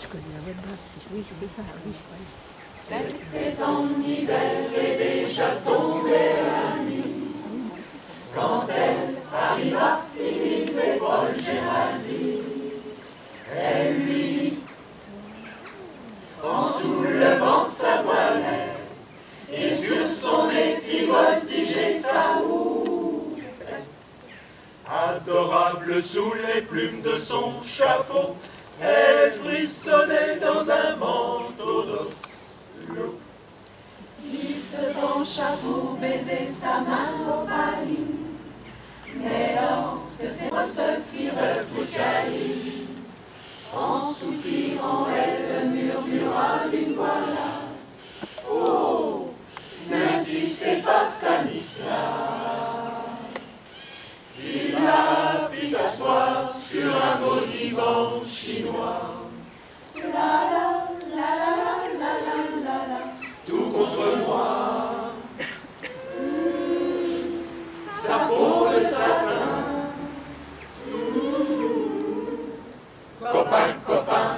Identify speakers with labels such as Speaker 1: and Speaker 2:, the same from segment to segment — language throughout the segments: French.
Speaker 1: Je connais la voix de basse. Oui, c'est ça. Oui.
Speaker 2: C'était en hiver et déjà en soulevant sa voilette, et sur son nez fit voltiger sa houppe. Adorable sous les plumes de son chapeau, elle frissonnait dans un manteau d'oslo. Il se pencha pour baiser sa main au palis, mais lorsque ses doigts se firent la fit asseoir sur un beau divan chinois. La la la la la la la la, tout contre moi. Sa peau de satin. Copain, copain.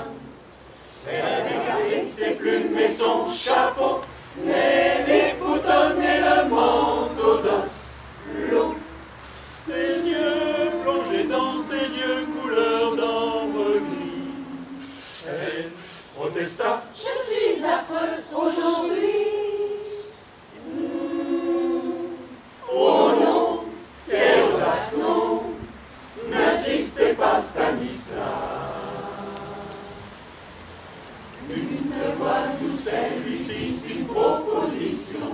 Speaker 2: Elle regardait ses plumes et son chapeau, Je suis affreuse aujourd'hui. Mmh. Oh non, quelle non. N'insistez pas, Stanislas. Une voix douce, lui fit une proposition.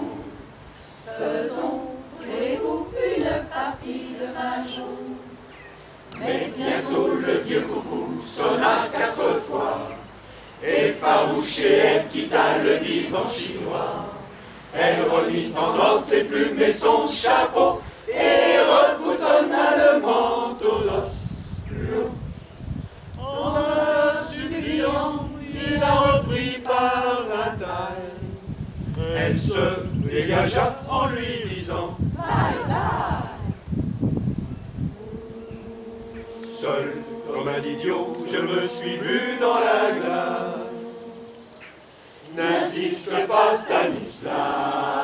Speaker 2: Faisons, voulez-vous, une partie de mahjong Mais bientôt le vieux coucou. Elle quitta le divan chinois. Elle remit en ordre ses plumes et son chapeau et reboutonna le manteau d'Oslo. En la suppliant, il la reprit par la taille. Elle se dégagea en lui disant Bye bye. Seul comme un idiot, je me suis vu dans la glace. N'insiste pas, Stanislas.